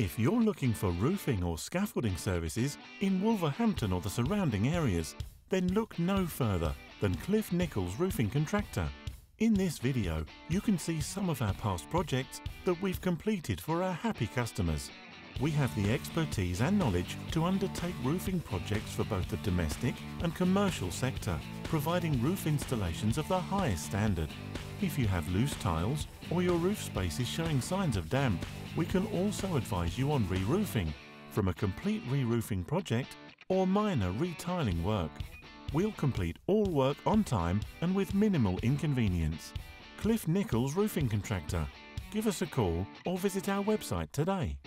If you're looking for roofing or scaffolding services in Wolverhampton or the surrounding areas, then look no further than Cliff Nicholls Roofing Contractor. In this video, you can see some of our past projects that we've completed for our happy customers. We have the expertise and knowledge to undertake roofing projects for both the domestic and commercial sector, providing roof installations of the highest standard. If you have loose tiles or your roof space is showing signs of damp, we can also advise you on re-roofing, from a complete re-roofing project or minor retiling work. We'll complete all work on time and with minimal inconvenience. Cliff Nicholls Roofing Contractor. Give us a call or visit our website today.